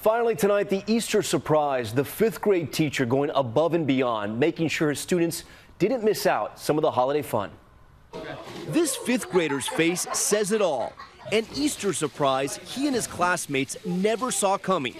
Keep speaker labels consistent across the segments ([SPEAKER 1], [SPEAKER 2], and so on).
[SPEAKER 1] Finally tonight, the Easter surprise, the fifth grade teacher going above and beyond, making sure his students didn't miss out some of the holiday fun. This fifth grader's face says it all. An Easter surprise he and his classmates never saw coming.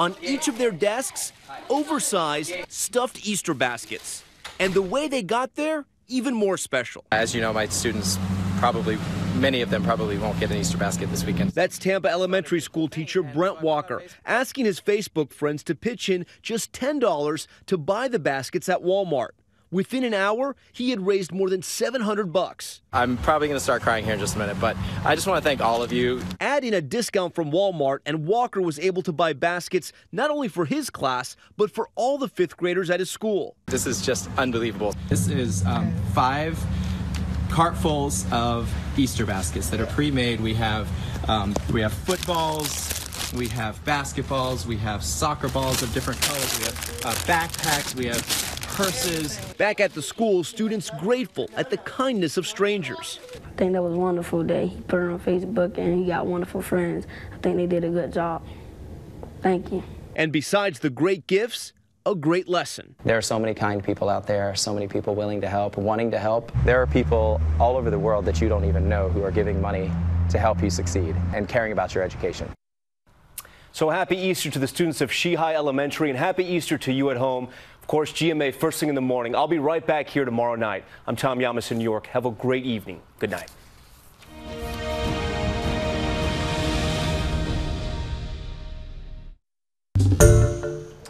[SPEAKER 1] On each of their desks, oversized stuffed Easter baskets. And the way they got there, even more special.
[SPEAKER 2] As you know, my students probably, many of them probably won't get an Easter basket this weekend.
[SPEAKER 1] That's Tampa elementary school teacher Brent Walker asking his Facebook friends to pitch in just $10 to buy the baskets at Walmart. Within an hour, he had raised more than 700 bucks.
[SPEAKER 2] I'm probably going to start crying here in just a minute, but I just want to thank all of you.
[SPEAKER 1] Add in a discount from Walmart, and Walker was able to buy baskets not only for his class, but for all the fifth graders at his school.
[SPEAKER 2] This is just unbelievable.
[SPEAKER 3] This is um, five cartfuls of Easter baskets that are pre-made. We have um, we have footballs, we have basketballs, we have soccer balls of different colors, we have uh, backpacks, we have purses.
[SPEAKER 1] Back at the school, students grateful at the kindness of strangers.
[SPEAKER 4] I think that was a wonderful day. He put it on Facebook and he got wonderful friends. I think they did a good job. Thank you.
[SPEAKER 1] And besides the great gifts, a great lesson.
[SPEAKER 5] There are so many kind people out there, so many people willing to help, wanting to help. There are people all over the world that you don't even know who are giving money to help you succeed and caring about your education.
[SPEAKER 1] So happy Easter to the students of Sheehy Elementary and happy Easter to you at home. Of course, GMA first thing in the morning. I'll be right back here tomorrow night. I'm Tom Llamas in New York. Have a great evening. Good night.